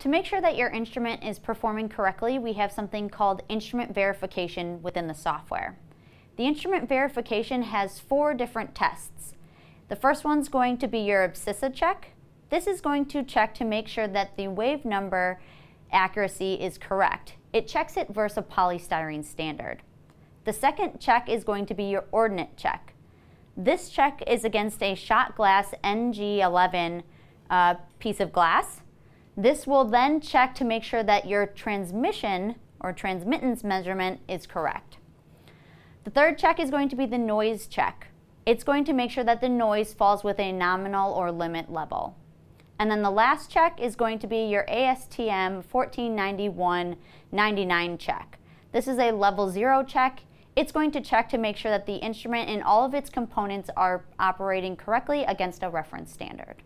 To make sure that your instrument is performing correctly, we have something called instrument verification within the software. The instrument verification has four different tests. The first one's going to be your abscissa check. This is going to check to make sure that the wave number accuracy is correct. It checks it versus a polystyrene standard. The second check is going to be your ordinate check. This check is against a Schott glass NG11 uh, piece of glass. This will then check to make sure that your transmission or transmittance measurement is correct. The third check is going to be the noise check. It's going to make sure that the noise falls with a nominal or limit level. And then the last check is going to be your ASTM 1491-99 check. This is a level zero check. It's going to check to make sure that the instrument and all of its components are operating correctly against a reference standard.